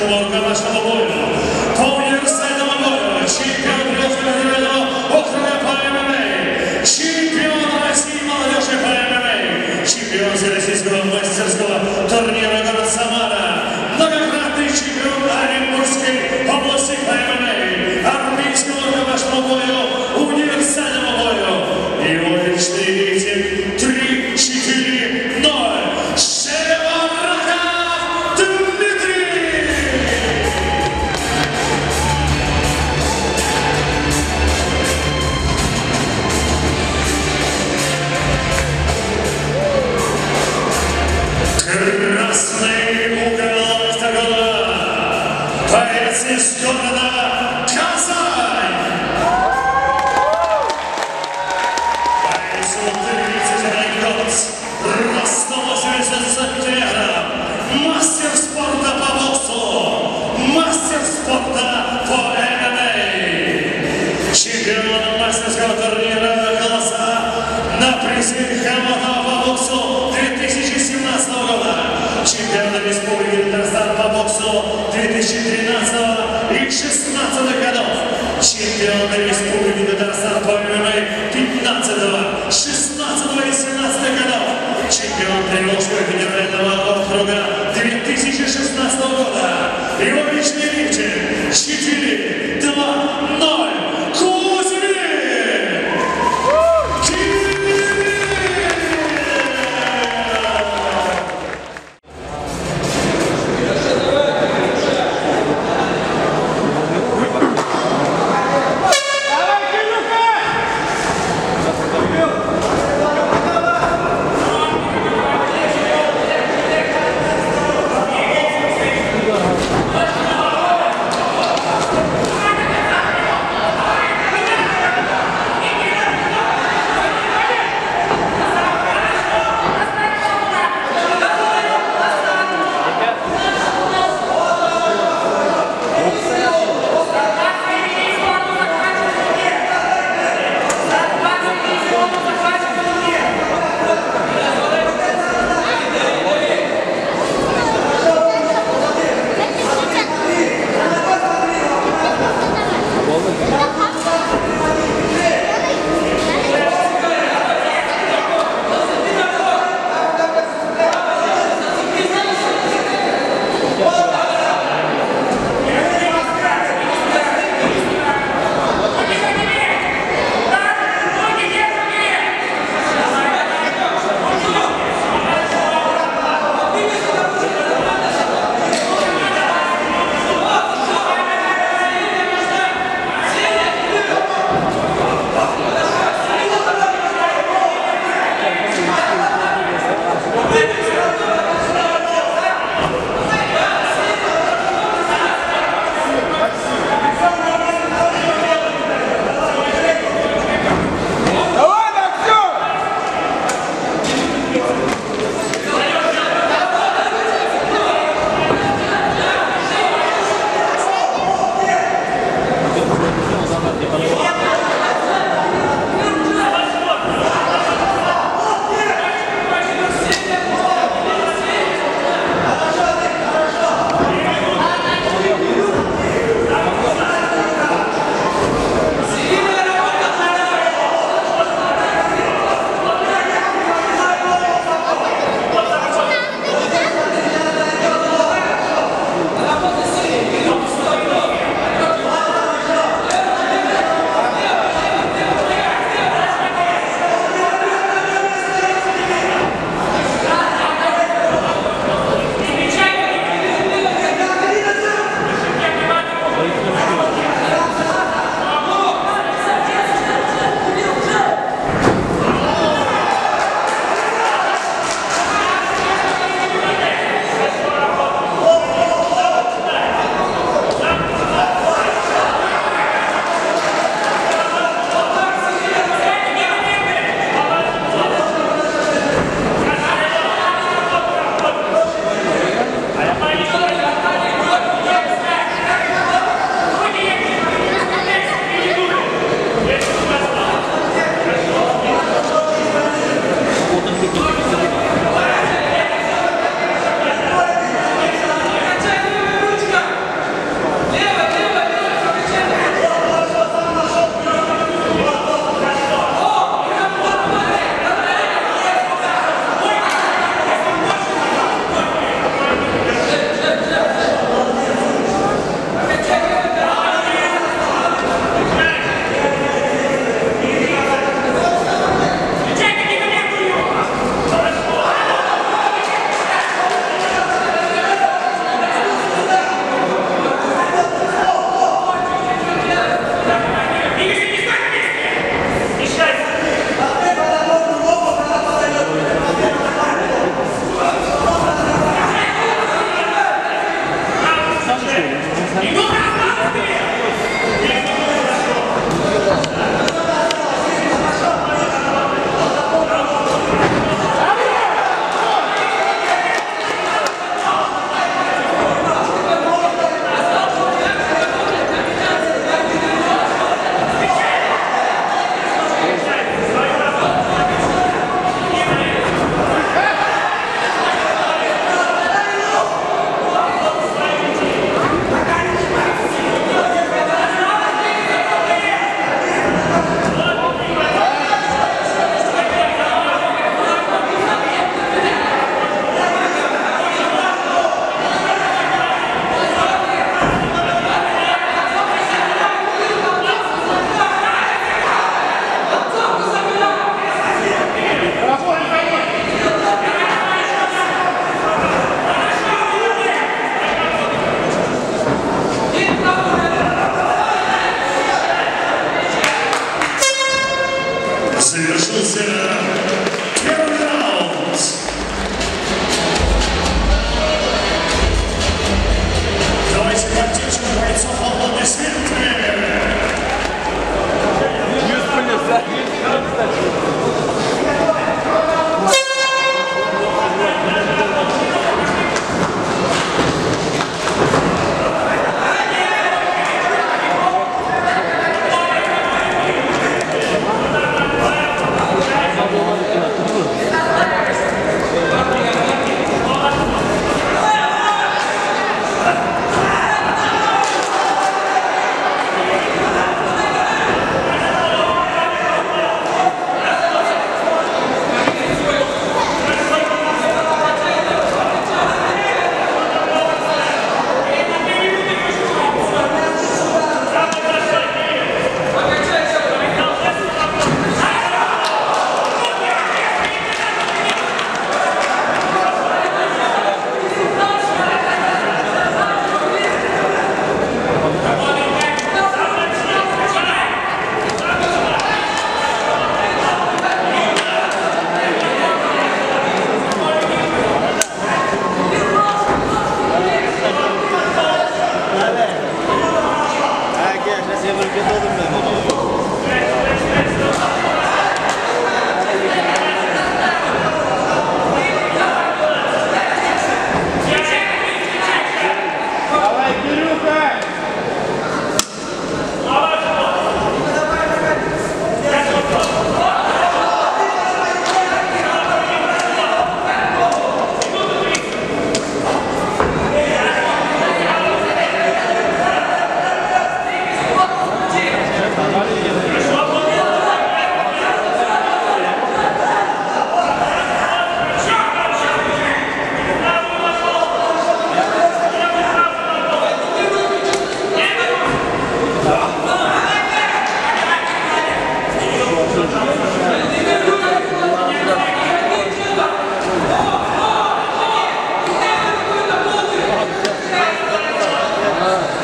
Coloca na escala. 2016 года.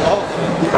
Oh.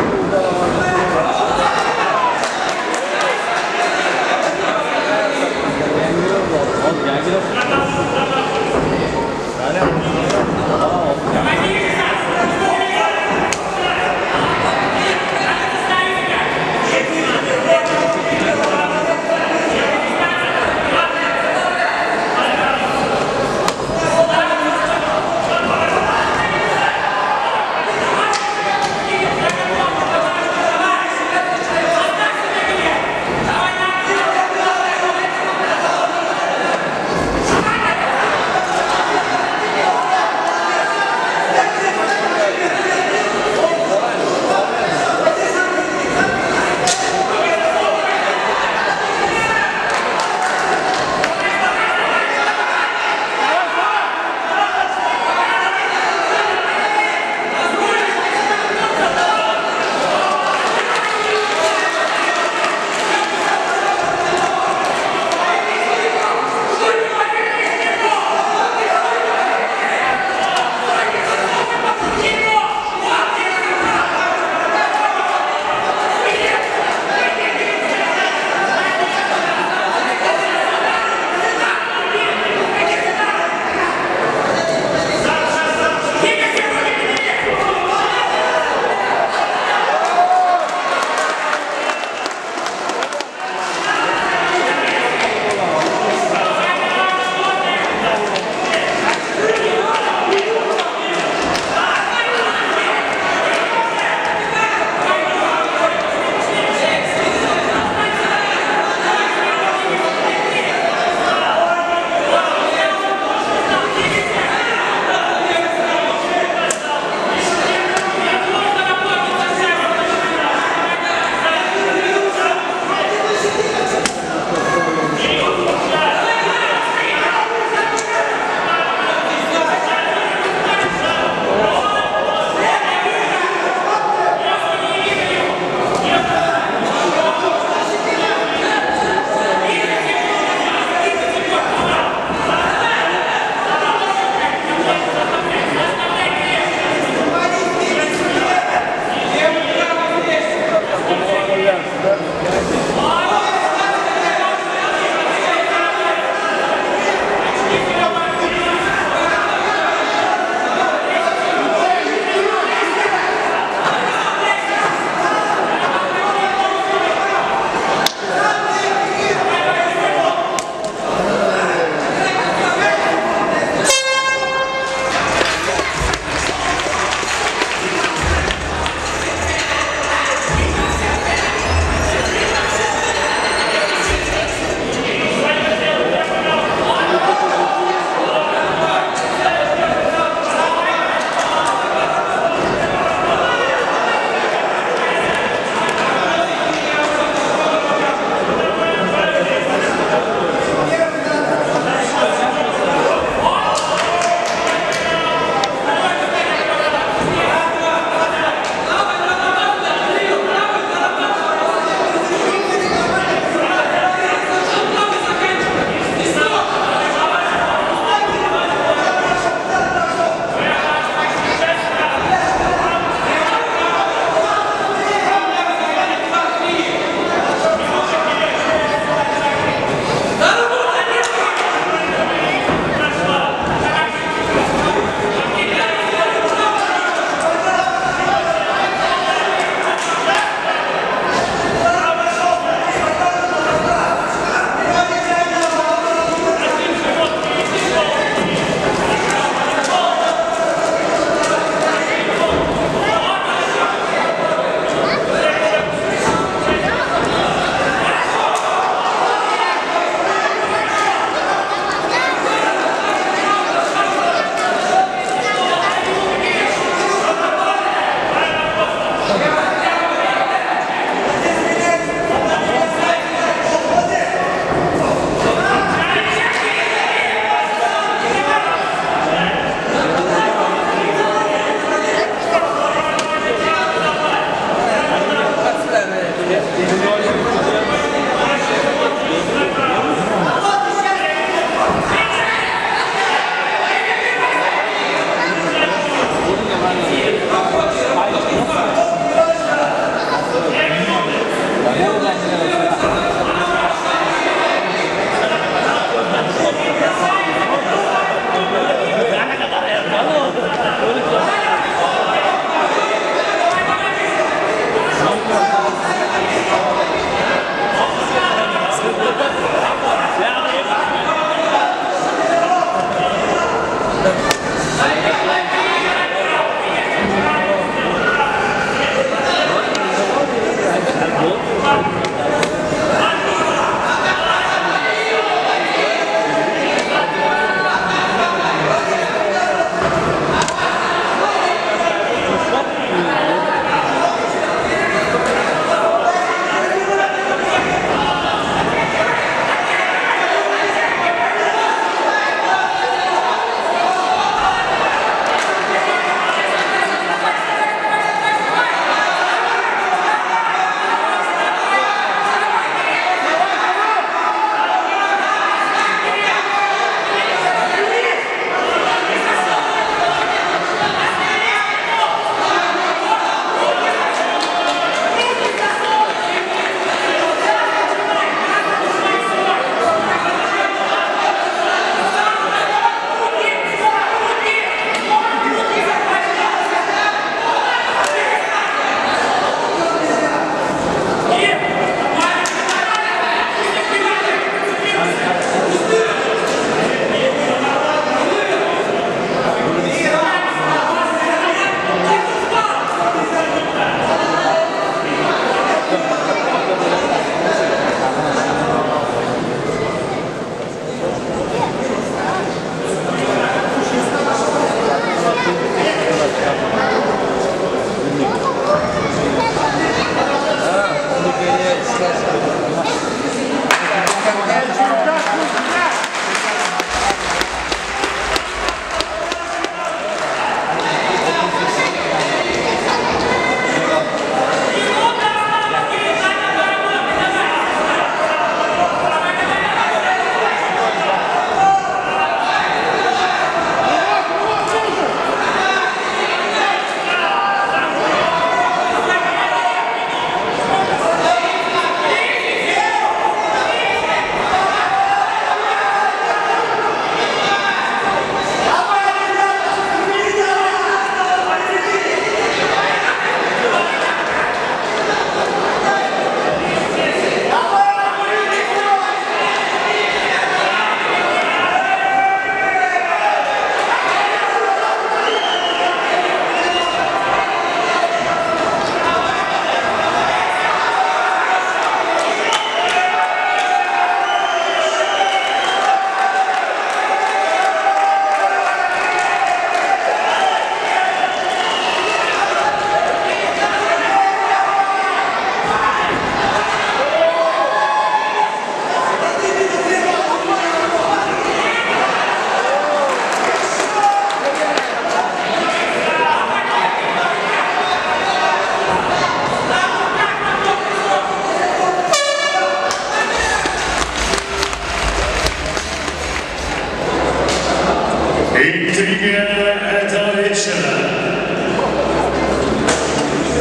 Michigan at Addition.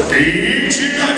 Beach